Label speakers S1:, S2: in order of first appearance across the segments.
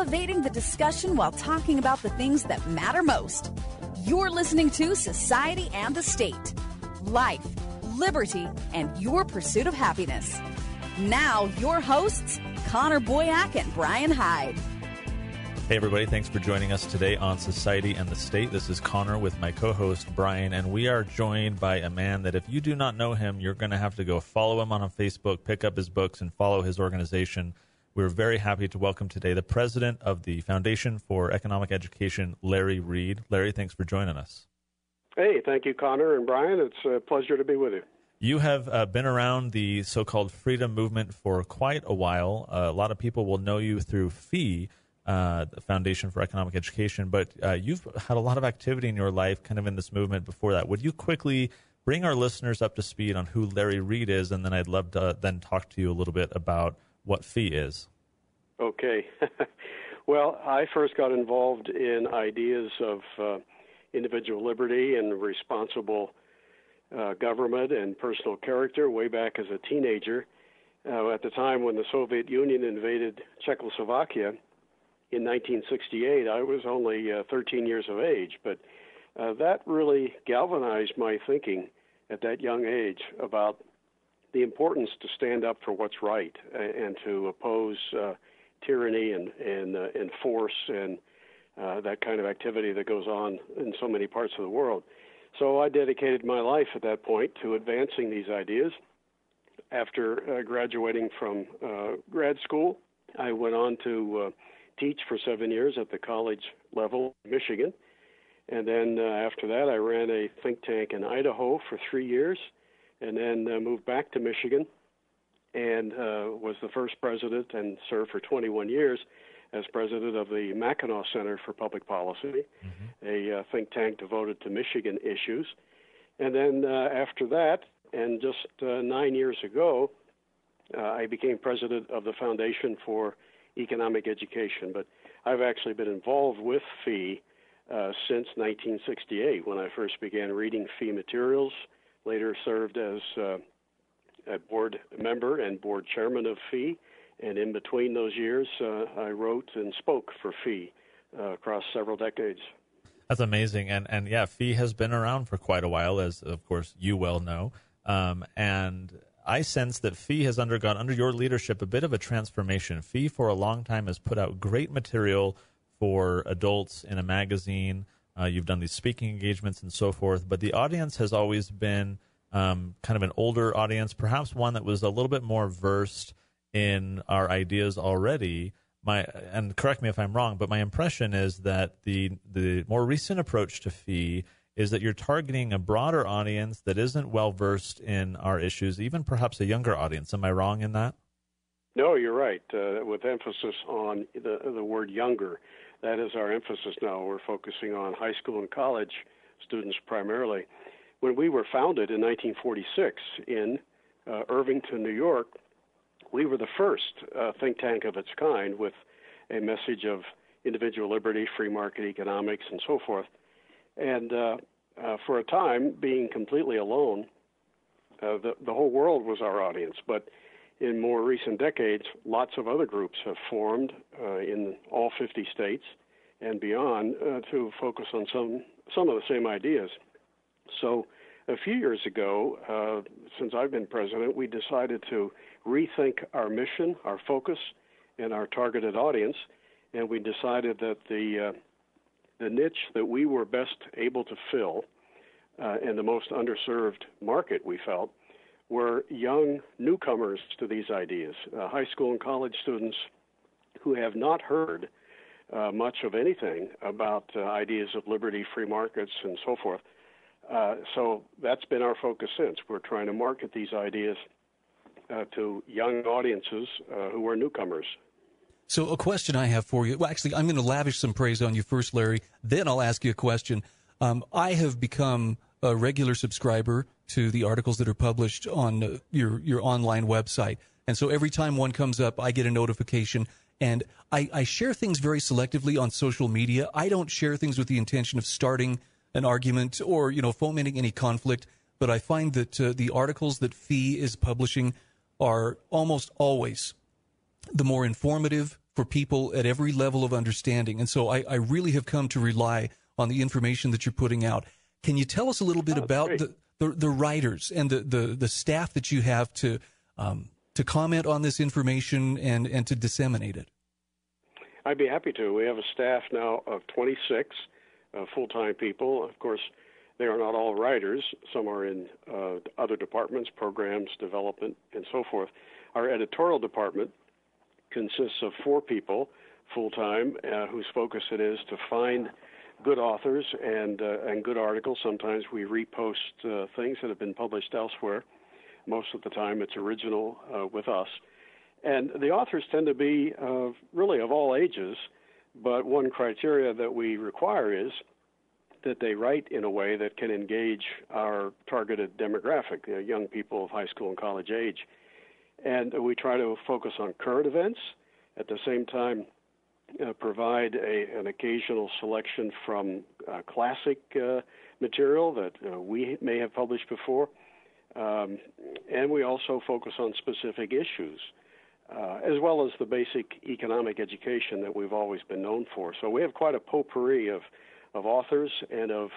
S1: elevating the discussion while talking about the things that matter most. You're listening to Society and the State, Life, Liberty, and Your Pursuit of Happiness. Now, your hosts, Connor Boyack and Brian Hyde.
S2: Hey, everybody, thanks for joining us today on Society and the State. This is Connor with my co host, Brian, and we are joined by a man that if you do not know him, you're going to have to go follow him on Facebook, pick up his books, and follow his organization. We're very happy to welcome today the president of the Foundation for Economic Education, Larry Reed. Larry, thanks for joining us.
S3: Hey, thank you, Connor and Brian. It's a pleasure to be with you.
S2: You have uh, been around the so called freedom movement for quite a while. Uh, a lot of people will know you through FEE uh, the Foundation for Economic Education, but uh, you've had a lot of activity in your life kind of in this movement before that. Would you quickly bring our listeners up to speed on who Larry Reed is, and then I'd love to then talk to you a little bit about what FEE is.
S3: Okay. well, I first got involved in ideas of uh, individual liberty and responsible uh, government and personal character way back as a teenager. Uh, at the time when the Soviet Union invaded Czechoslovakia, in 1968. I was only uh, 13 years of age, but uh, that really galvanized my thinking at that young age about the importance to stand up for what's right and to oppose uh, tyranny and and, uh, and force and uh, that kind of activity that goes on in so many parts of the world. So I dedicated my life at that point to advancing these ideas. After uh, graduating from uh, grad school, I went on to uh, teach for seven years at the college level in Michigan. And then uh, after that, I ran a think tank in Idaho for three years, and then uh, moved back to Michigan, and uh, was the first president and served for 21 years as president of the Mackinac Center for Public Policy, mm-hmm. a uh, think tank devoted to Michigan issues. And then uh, after that, and just uh, nine years ago, I became president of the Foundation for economic education. But I've actually been involved with FEE uh, since 1968 when I first began reading FEE materials. Later served as uh, a board member and board chairman of FEE. And in between those years, uh, I wrote and spoke for FEE uh, across several decades.
S2: That's amazing. And, and yeah, FEE has been around for quite a while, as of course you well know. Um, and I sense that FEE has undergone, under your leadership, a bit of a transformation. FEE, for a long time, has put out great material for adults in a magazine. Uh, you've done these speaking engagements and so forth, but the audience has always been um, kind of an older audience, perhaps one that was a little bit more versed in our ideas already. My and correct me if I'm wrong, but my impression is that the the more recent approach to FEE is that you're targeting a broader audience that isn't well versed in our issues, even perhaps a younger audience. Am I wrong in that?
S3: No, you're right. Uh, with emphasis on the the word younger, that is our emphasis now. We're focusing on high school and college students primarily. When we were founded in 1946 in uh, Irvington, New York, we were the first uh, think tank of its kind with a message of individual liberty, free market economics, and so forth. And uh, uh, for a time, being completely alone, uh, the, the whole world was our audience. But in more recent decades, lots of other groups have formed uh, in all 50 states and beyond uh, to focus on some some of the same ideas. So, a few years ago, uh, since I've been president, we decided to rethink our mission, our focus, and our targeted audience, and we decided that the uh, the niche that we were best able to fill uh, and the most underserved market we felt were young newcomers to these ideas, uh, high school and college students who have not heard uh, much of anything about uh, ideas of liberty, free markets, and so forth. Uh, so that's been our focus since. We're trying to market these ideas uh, to young audiences who are newcomers
S4: so, a question I have for you. Well, actually, I'm going to lavish some praise on you first, Larry. Then I'll ask you a question. Um, I have become a regular subscriber to the articles that are published on your your online website, and so every time one comes up, I get a notification. And I, I share things very selectively on social media. I don't share things with the intention of starting an argument or you know fomenting any conflict. But I find that uh, the articles that FEE is publishing are almost always the more informative for people at every level of understanding. And so I, I really have come to rely on the information that you're putting out. Can you tell us a little bit
S3: oh,
S4: about the, the, the, writers and the, the, the staff that you have to, um, to comment on this information and, and to disseminate it?
S3: I'd be happy to. We have a staff now of 26 uh, full time people. Of course, they are not all writers, some are in uh, other departments, programs, development, and so forth. Our editorial department consists of four people full time, uh, whose focus it is to find good authors and uh, and good articles. Sometimes we repost uh, things that have been published elsewhere. Most of the time, it's original uh, with us, and the authors tend to be uh, really of all ages. But one criteria that we require is that they write in a way that can engage our targeted demographic, you know, young people of high school and college age. And we try to focus on current events. At the same time, uh, provide a, an occasional selection from uh, classic uh, material that uh, we may have published before. Um, and we also focus on specific issues, uh, as well as the basic economic education that we've always been known for. So we have quite a potpourri of, of authors and of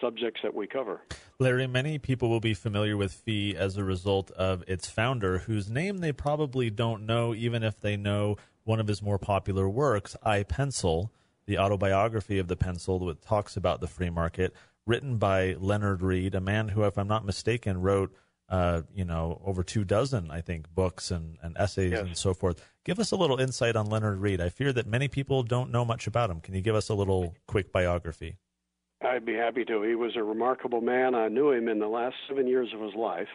S3: subjects that we cover.
S2: Larry, many people will be familiar with FEE as a result of its founder, whose name they probably don't know, even if they know one of his more popular works, I Pencil, the autobiography of the pencil that talks about the free market, written by Leonard Read, a man who, if I'm not mistaken, wrote uh, you know over two dozen, I think, books and, and essays yes. and so forth. Give us a little insight on Leonard Read. I fear that many people don't know much about him. Can you give us a little quick biography?
S3: I'd be happy to. He was a remarkable man. I knew him in the last seven years of his life.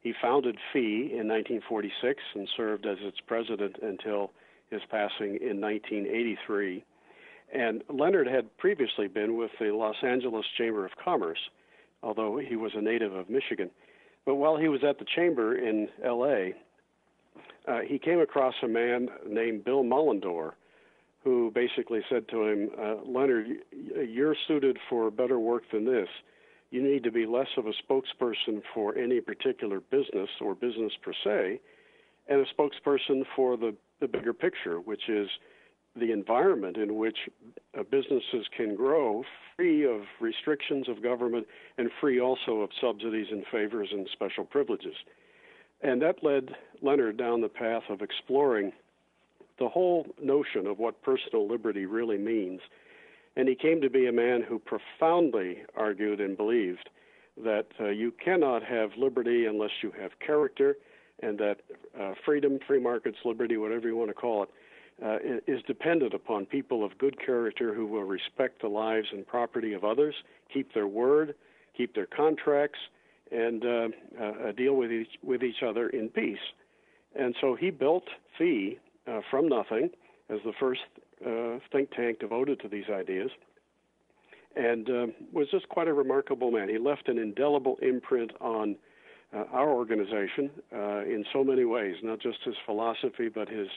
S3: He founded FEE in 1946 and served as its president until his passing in 1983. And Leonard had previously been with the Los Angeles Chamber of Commerce, although he was a native of Michigan. But while he was at the chamber in L.A., uh, he came across a man named Bill Mullendore, who basically said to him, uh, Leonard, you're suited for better work than this. You need to be less of a spokesperson for any particular business or business per se, and a spokesperson for the the bigger picture, which is the environment in which uh, businesses can grow free of restrictions of government and free also of subsidies and favors and special privileges. And that led Leonard down the path of exploring the whole notion of what personal liberty really means. And he came to be a man who profoundly argued and believed that uh, you cannot have liberty unless you have character and that uh, freedom, free markets, liberty, whatever you want to call it, uh, is dependent upon people of good character who will respect the lives and property of others, keep their word, keep their contracts, and uh, uh, deal with each, with each other in peace. And so he built FEE uh, from nothing as the first uh, think tank devoted to these ideas, and was just quite a remarkable man. He left an indelible imprint on uh, our organization uh, in so many ways, not just his philosophy, but his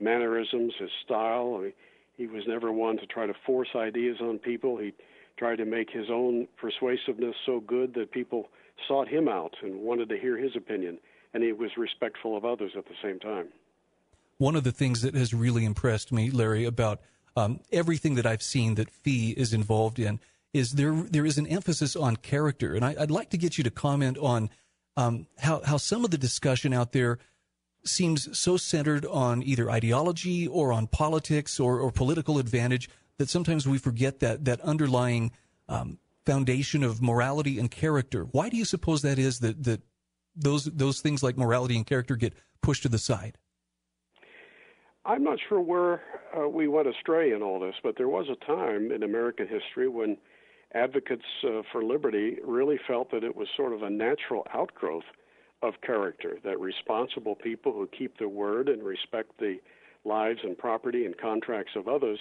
S3: mannerisms, his style. I mean, he was never one to try to force ideas on people. He tried to make his own persuasiveness so good that people sought him out and wanted to hear his opinion, and he was respectful of others at the same time.
S4: One of the things that has really impressed me, Larry, about um, everything that I've seen that FEE is involved in is there there is an emphasis on character, and I, would like to get you to comment on um, how how some of the discussion out there seems so centered on either ideology or on politics or, or political advantage that sometimes we forget that that underlying um, foundation of morality and character. Why do you suppose that is that that those those things like morality and character get pushed to the side?
S3: I'm not sure where uh, we went astray in all this, but there was a time in American history when advocates uh, for liberty really felt that it was sort of a natural outgrowth of character, that responsible people who keep their word and respect the lives and property and contracts of others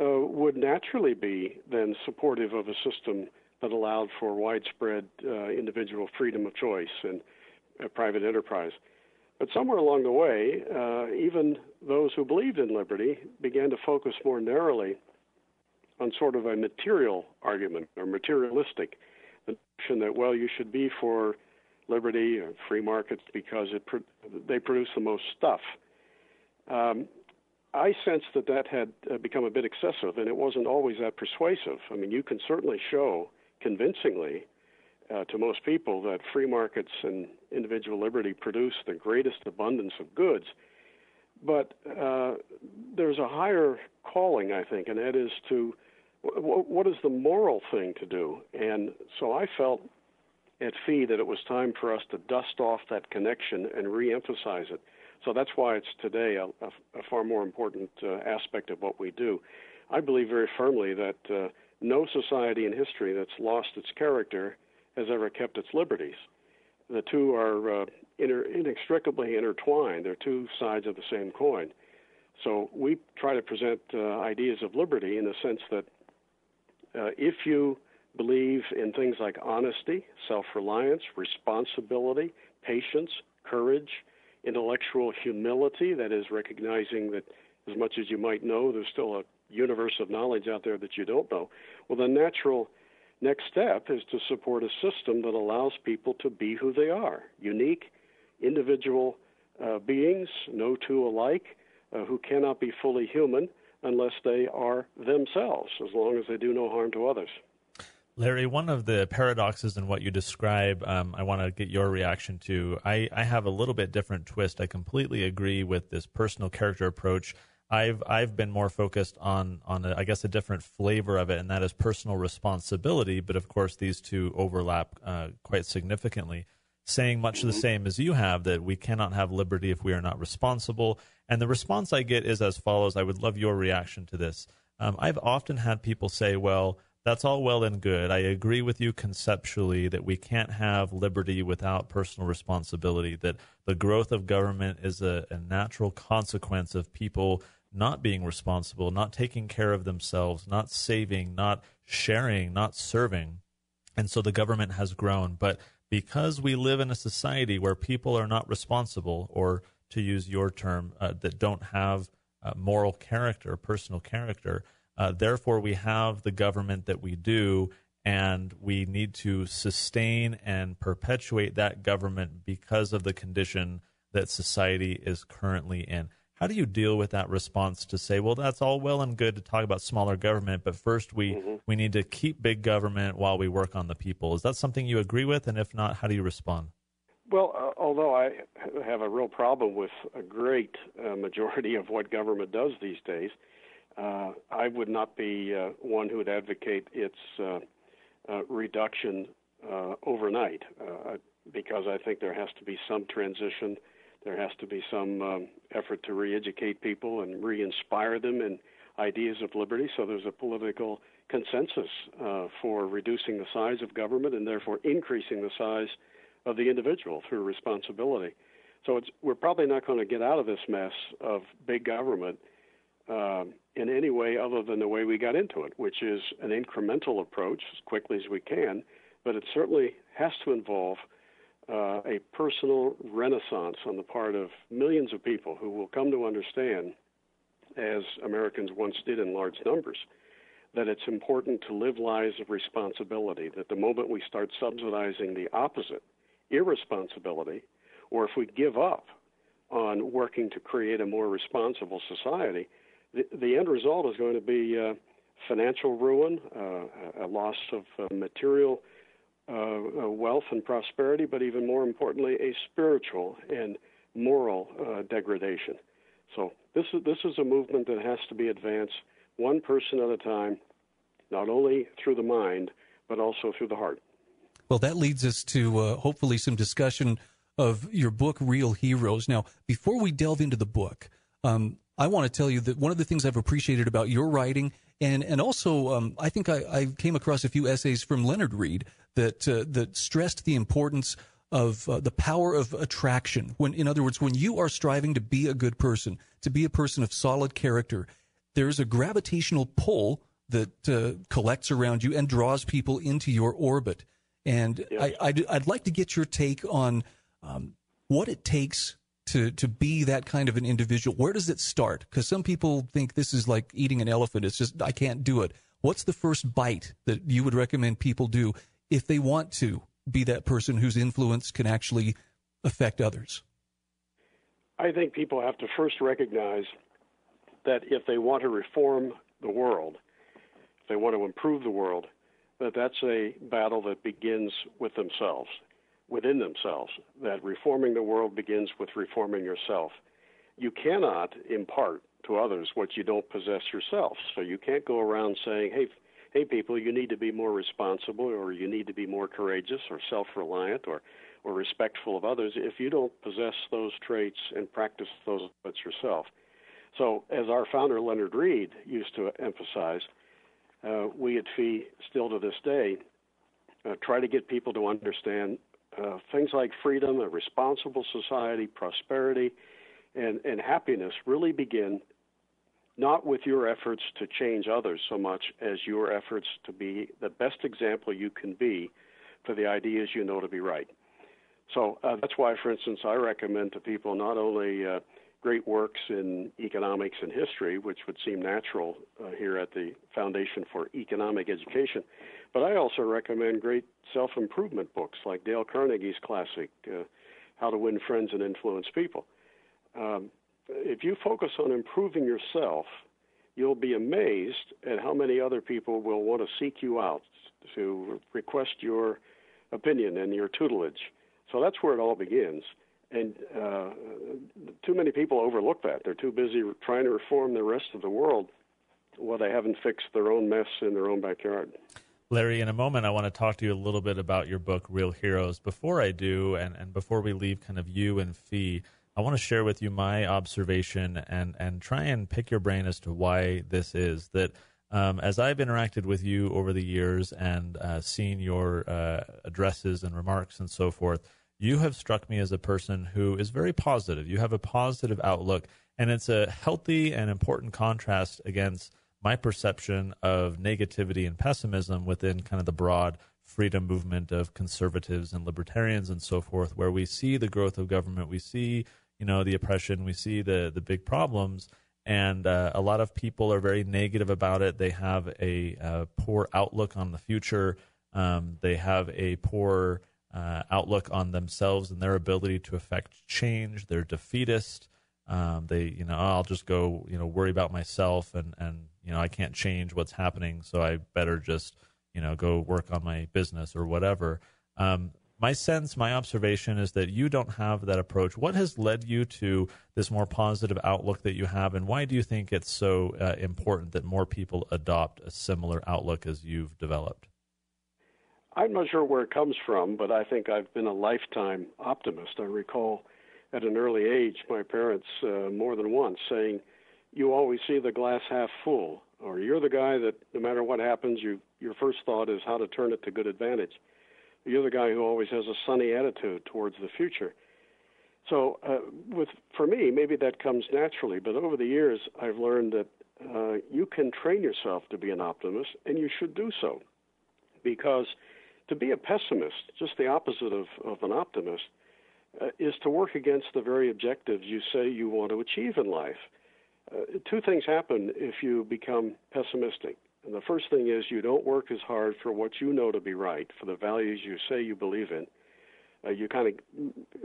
S3: uh, would naturally be then supportive of a system that allowed for widespread uh, individual freedom of choice and private enterprise. But somewhere along the way, uh, even those who believed in liberty began to focus more narrowly on sort of a material argument or materialistic the notion that well you should be for liberty or free markets because it they produce the most stuff. Um, I sensed that that had uh, become a bit excessive, and it wasn't always that persuasive. I mean, you can certainly show convincingly uh, to most people that free markets and individual liberty produce the greatest abundance of goods. But uh, there's a higher calling, I think, and that is to what is the moral thing to do? And so I felt at Fee that it was time for us to dust off that connection and reemphasize it. So that's why it's today a, a, a far more important uh, aspect of what we do. I believe very firmly that uh, no society in history that's lost its character has ever kept its liberties. The two are uh, inter- inextricably intertwined. They're two sides of the same coin. So we try to present uh, ideas of liberty in the sense that uh, if you believe in things like honesty, self reliance, responsibility, patience, courage, intellectual humility, that is, recognizing that as much as you might know, there's still a universe of knowledge out there that you don't know. Well, the natural next step is to support a system that allows people to be who they are unique, individual uh, beings, no two alike, uh, who cannot be fully human unless they are themselves, as long as they do no harm to others.
S2: Larry, one of the paradoxes in what you describe, um, I want to get your reaction to. I, I have a little bit different twist. I completely agree with this personal character approach. I've I've been more focused on on a, I guess a different flavor of it, and that is personal responsibility. But of course, these two overlap uh, quite significantly. Saying much the same as you have that we cannot have liberty if we are not responsible. And the response I get is as follows. I would love your reaction to this. Um, I've often had people say, "Well." that's all well and good. I agree with you conceptually that we can't have liberty without personal responsibility, that the growth of government is a, a, natural consequence of people not being responsible, not taking care of themselves, not saving, not sharing, not serving. And so the government has grown. But because we live in a society where people are not responsible, or to use your term, uh, that don't have uh, moral character, personal character, uh, therefore, we have the government that we do, and we need to sustain and perpetuate that government because of the condition that society is currently in. How do you deal with that response to say, well, that's all well and good to talk about smaller government, but first we, mm-hmm. we need to keep big government while we work on the people? Is that something you agree with? And if not, how do you respond?
S3: Well, uh, although I have a real problem with a great uh, majority of what government does these days, uh, I would not be uh, one who would advocate its uh, uh reduction uh, overnight uh, because I think there has to be some transition. There has to be some um, effort to re educate people and re inspire them in ideas of liberty. So there's a political consensus for reducing the size of government and therefore increasing the size of the individual through responsibility. So we're probably not going to get out of this mess of big government uh, in any way other than the way we got into it, which is an incremental approach as quickly as we can, but it certainly has to involve uh, a personal renaissance on the part of millions of people who will come to understand, as Americans once did in large numbers, that it's important to live lives of responsibility, that the moment we start subsidizing the opposite, irresponsibility, or if we give up on working to create a more responsible society, the, the end result is going to be uh, financial ruin, uh, a loss of uh, material uh, uh, wealth and prosperity, but even more importantly, a spiritual and moral uh, degradation. So this is this is a movement that has to be advanced one person at a time, not only through the mind but also through the heart.
S4: Well, that leads us to uh, hopefully some discussion of your book, Real Heroes. Now, before we delve into the book, um, I want to tell you that one of the things I've appreciated about your writing, and and also um, I think I, I, came across a few essays from Leonard Read that uh, that stressed the importance of uh, the power of attraction. When, in other words, when you are striving to be a good person, to be a person of solid character, there's a gravitational pull that uh, collects around you and draws people into your orbit. And I, I'd, I'd, like to get your take on um, what it takes to to be that kind of an individual? Where does it start? Because some people think this is like eating an elephant. It's just I can't do it. What's the first bite that you would recommend people do if they want to be that person whose influence can actually affect others?
S3: I think people have to first recognize that if they want to reform the world, if they want to improve the world, that that's a battle that begins with themselves, within themselves. That reforming the world begins with reforming yourself. You cannot impart to others what you don't possess yourself. So you can't go around saying, "Hey, hey people, you need to be more responsible or you need to be more courageous or self-reliant or or respectful of others if you don't possess those traits and practice those traits yourself. So, as our founder Leonard Read used to emphasize, uh, we at FEE still to this day uh, try to get people to understand uh, things like freedom, a responsible society, prosperity, and, and happiness really begin not with your efforts to change others so much as your efforts to be the best example you can be for the ideas you know to be right. So uh, that's why, for instance, I recommend to people not only uh, great works in economics and history, which would seem natural uh, here at the Foundation for Economic Education, but I also recommend great self improvement books like Dale Carnegie's classic, uh, How to Win Friends and Influence People. Um, if you focus on improving yourself, you'll be amazed at how many other people will want to seek you out to request your opinion and your tutelage. So that's where it all begins. And uh, too many people overlook that. They're too busy trying to reform the rest of the world while they haven't fixed their own mess in their own backyard.
S2: Larry, in a moment, I want to talk to you a little bit about your book, Real Heroes. Before I do, and, and before we leave kind of you and Fee, I want to share with you my observation and, and try and pick your brain as to why this is. That um, as I've interacted with you over the years and uh, seen your uh, addresses and remarks and so forth, you have struck me as a person who is very positive. You have a positive outlook, and it's a healthy and important contrast against my perception of negativity and pessimism within kind of the broad freedom movement of conservatives and libertarians and so forth, where we see the growth of government, we see you know the oppression, we see the the big problems, and uh, a lot of people are very negative about it. They have a, a poor outlook on the future. Um, they have a poor uh, outlook on themselves and their ability to affect change. They're defeatist. Um, they, you know, oh, I'll just go, you know, worry about myself, and and you know, I can't change what's happening, so I better just, you know, go work on my business or whatever. Um, my sense, my observation is that you don't have that approach. What has led you to this more positive outlook that you have, and why do you think it's so uh, important that more people adopt a similar outlook as you've developed?
S3: I'm not sure where it comes from, but I think I've been a lifetime optimist. I recall at an early age my parents uh, more than once saying, "You always see the glass half full," or "You're the guy that no matter what happens, you your first thought is how to turn it to good advantage." You're the guy who always has a sunny attitude towards the future. So, uh, with for me, maybe that comes naturally, but over the years, I've learned that uh, you can train yourself to be an optimist, and you should do so, because to be a pessimist, just the opposite of, of an optimist, uh, is to work against the very objectives you say you want to achieve in life. Uh, two things happen if you become pessimistic. And the first thing is you don't work as hard for what you know to be right, for the values you say you believe in. Uh, you kind of,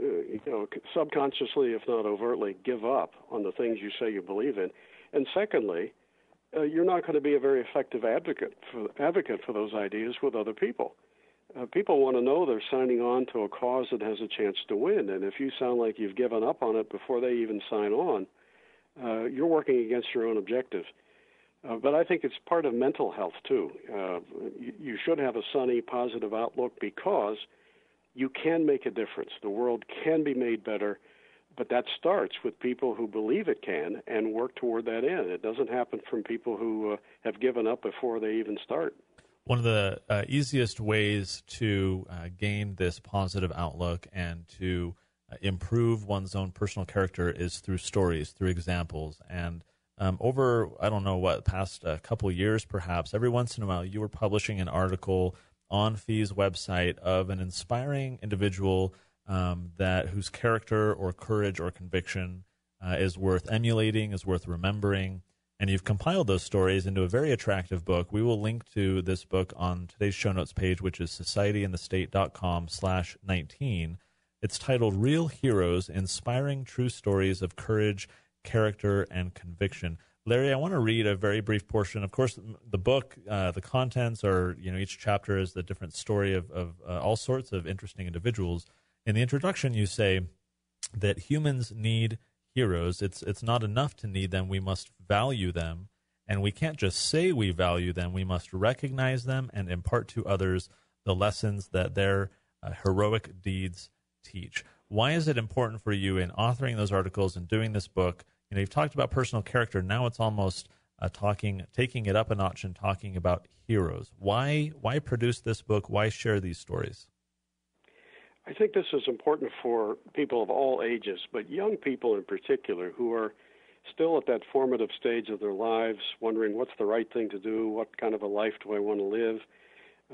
S3: uh, you know, subconsciously, if not overtly, give up on the things you say you believe in. And secondly, uh, you're not going to be a very effective advocate for advocate for those ideas with other people uh, people want to know they're signing on to a cause that has a chance to win. And if you sound like you've given up on it before they even sign on, uh, you're working against your own objectives. Uh, but I think it's part of mental health too. Uh, you, you should have a sunny, positive outlook because you can make a difference. The world can be made better, but that starts with people who believe it can and work toward that end. It doesn't happen from people who uh, have given up before they even start.
S2: One of the uh, easiest ways to uh, gain this positive outlook and to improve one's own personal character is through stories, through examples. And um, over, I don't know what, past a couple years perhaps, every once in a while you were publishing an article on Fee's website of an inspiring individual um, that whose character or courage or conviction uh, is worth emulating, is worth remembering and you've compiled those stories into a very attractive book. We will link to this book on today's show notes page, which is societyandthestate.com slash 19. It's titled Real Heroes, Inspiring True Stories of Courage, Character, and Conviction. Larry, I want to read a very brief portion. Of course, the book, uh, the contents are, you know, each chapter is the different story of, of uh, all sorts of interesting individuals. In the introduction, you say that humans need heroes. It's it's not enough to need them. We must value them, and we can't just say we value them. We must recognize them and impart to others the lessons that their uh, heroic deeds teach. Why is it important for you in authoring those articles and doing this book? You know, you've talked about personal character. Now it's almost uh, talking, taking it up a notch and talking about heroes. Why, why produce this book? Why share these stories?
S3: I think this is important for people of all ages, but young people in particular who are still at that formative stage of their lives, wondering what's the right thing to do, what kind of a life do I want to live,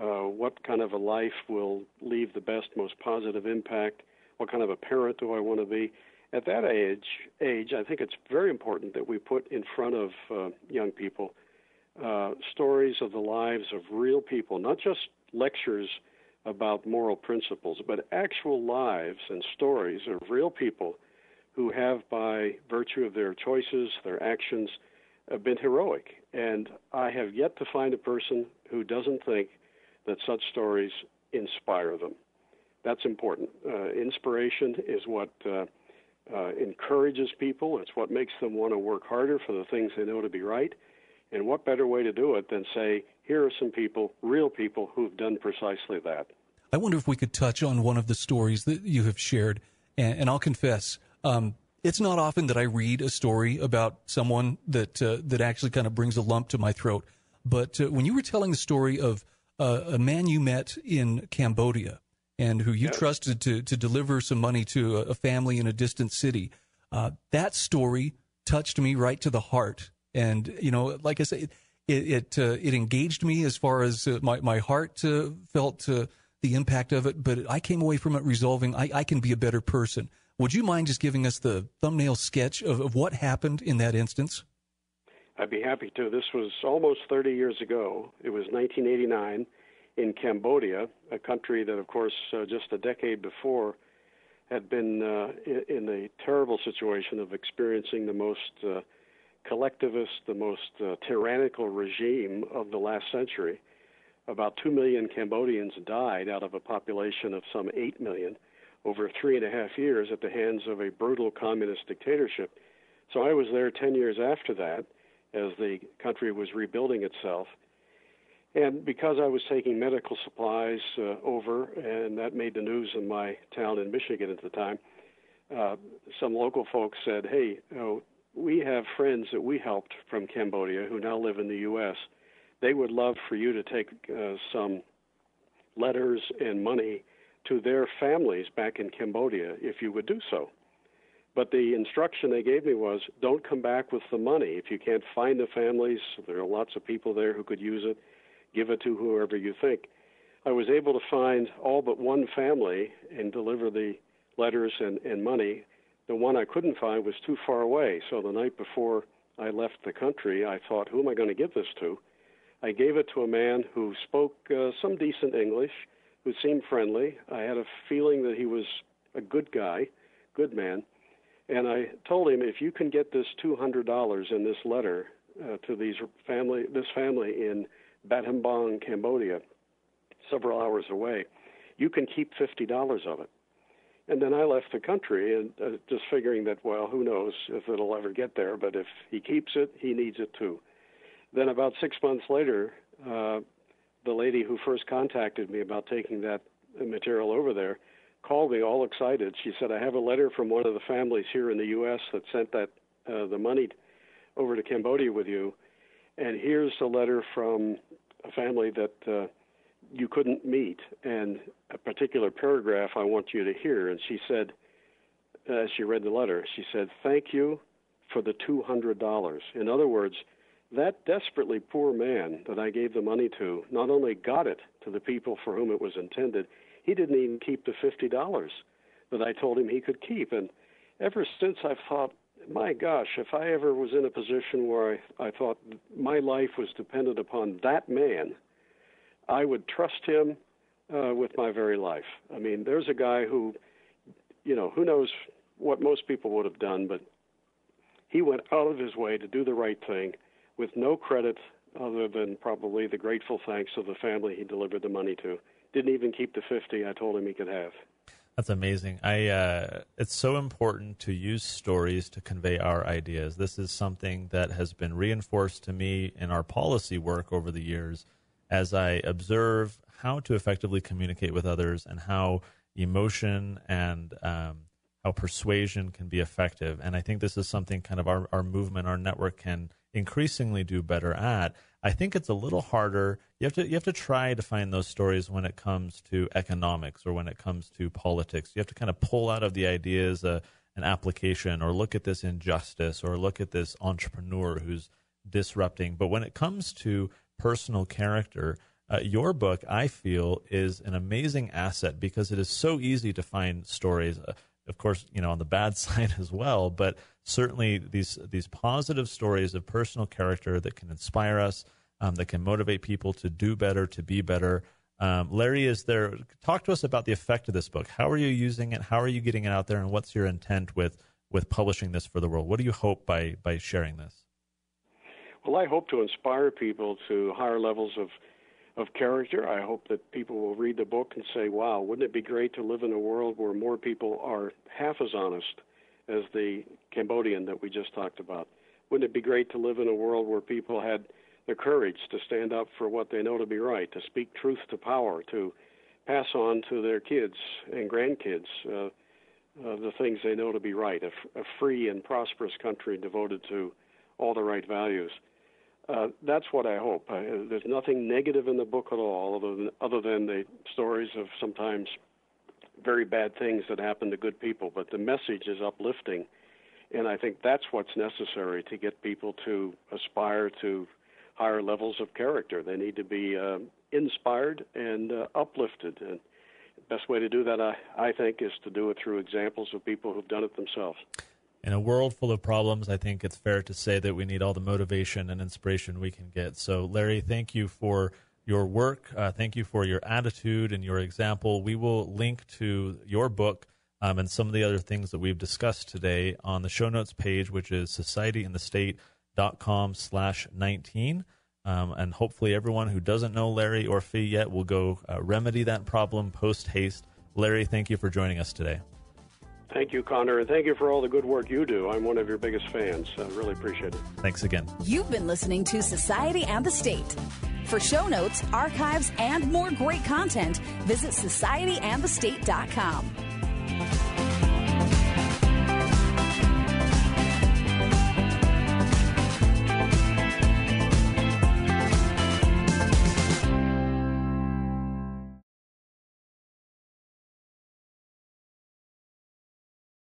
S3: uh, what kind of a life will leave the best, most positive impact, what kind of a parent do I want to be at that age, age, I think it's very important that we put in front of uh, young people uh, stories of the lives of real people, not just lectures about moral principles, but actual lives and stories of real people who have, by virtue of their choices, their actions, uh, been heroic. And I have yet to find a person who doesn't think that such stories inspire them. That's important. Uh, inspiration is what uh, encourages people. It's what makes them want to work harder for the things they know to be right. And what better way to do it than say, here are some people, real people, who've done precisely that.
S4: I wonder if we could touch on one of the stories that you have shared. And, and I'll confess, um, it's not often that I read a story about someone that uh, that actually kind of brings a lump to my throat. But uh, when you were telling the story of uh, a man you met in Cambodia and who you yep. trusted to to deliver some money to a, family in a distant city. Uh, that story touched me right to the heart, and you know, like I said, it it uh, it engaged me as far as uh, my my heart uh, felt uh, the impact of it. But I came away from it resolving I, I can be a better person. Would you mind just giving us the thumbnail sketch of, of what happened in that instance?
S3: I'd be happy to. This was almost 30 years ago. It was 1989 in Cambodia, a country that, of course, uh, just a decade before had been uh, in, a terrible situation of experiencing the most uh, collectivist, the most uh, tyrannical regime of the last century. About 2 million Cambodians died out of a population of some 8 million over three and a half years at the hands of a brutal communist dictatorship. So I was there 10 years after that as the country was rebuilding itself. And because I was taking medical supplies uh, over, and that made the news in my town in Michigan at the time, uh, some local folks said, "Hey, we have friends that we helped from Cambodia who now live in the U.S. They would love for you to take uh, some letters and money to their families back in Cambodia if you would do so." But the instruction they gave me was, "Don't come back with the money if you can't find the families. There are lots of people there who could use it." Give it to whoever you think. I was able to find all but one family and deliver the letters and, and money. The one I couldn't find was too far away. So the night before I left the country, I thought, who am I going to give this to? I gave it to a man who spoke uh, some decent English, who seemed friendly. I had a feeling that he was a good guy, good man. And I told him, if you can get this $200 in this letter uh, to these family, this family in Battambang, Cambodia, several hours away. You can keep fifty dollars of it. And then I left the country, and uh, just figuring that, well, who knows if it'll ever get there, but if he keeps it, he needs it too. Then about six months later, uh, the lady who first contacted me about taking that material over there called me all excited. She said, "I have a letter from one of the families here in the U.S. that sent that uh, the money over to Cambodia with you, and here's a letter from a family that uh, you couldn't meet, and a particular paragraph I want you to hear. And she said, as she read the letter, she said, Thank you for the $200. In other words, that desperately poor man that I gave the money to not only got it to the people for whom it was intended, he didn't even keep the $50 that I told him he could keep. And ever since I've thought, my gosh, if I ever was in a position where I, I thought my life was dependent upon that man, I would trust him uh, with my very life. I mean, there's a guy who, you know, who knows what most people would have done, but he went out of his way to do the right thing with no credit other than probably the grateful thanks of the family he delivered the money to. Didn't even keep the 50 I told him he could have.
S2: That's amazing. I uh, it's so important to use stories to convey our ideas. This is something that has been reinforced to me in our policy work over the years as I observe how to effectively communicate with others and how emotion and um, how persuasion can be effective. And I think this is something kind of our, our movement, our network can increasingly do better at. I think it's a little harder. You have to you have to try to find those stories when it comes to economics or when it comes to politics. You have to kind of pull out of the ideas uh, an application or look at this injustice or look at this entrepreneur who's disrupting. But when it comes to personal character, uh, your book, I feel, is an amazing asset because it is so easy to find stories. Uh, of course, you know, on the bad side as well, but certainly these these positive stories of personal character that can inspire us, um, that can motivate people to do better, to be better. Um, Larry, is there? Talk to us about the effect of this book. How are you using it? How are you getting it out there? And what's your intent with with publishing this for the world? What do you hope by by sharing this?
S3: Well, I hope to inspire people to higher levels of of character. I hope that people will read the book and say, wow, wouldn't it be great to live in a world where more people are half as honest as the Cambodian that we just talked about? Wouldn't it be great to live in a world where people had the courage to stand up for what they know to be right, to speak truth to power, to pass on to their kids and grandkids uh, uh, the things they know to be right, a, f- a free and prosperous country devoted to all the right values. Uh, that's what I hope. I, there's nothing negative in the book at all, other than other than the stories of sometimes very bad things that happen to good people. But the message is uplifting, and I think that's what's necessary to get people to aspire to higher levels of character. They need to be uh, inspired and uh, uplifted, and the best way to do that, I, I think, is to do it through examples of people who've done it themselves
S2: in a world full of problems, I think it's fair to say that we need all the motivation and inspiration we can get. So, Larry, thank you for your work. Uh, thank you for your attitude and your example. We will link to your book um, and some of the other things that we've discussed today on the show notes page, which is societyandthestate.com slash 19. Um, and hopefully everyone who doesn't know Larry or Fee yet will go uh, remedy that problem post haste. Larry, thank you for joining us today.
S3: Thank you, Connor, and thank you for all the good work you do. I'm one of your biggest fans. I really appreciate it.
S2: Thanks again.
S1: You've been listening to Society and the State. For show notes, archives, and more great content, visit societyandthestate.com.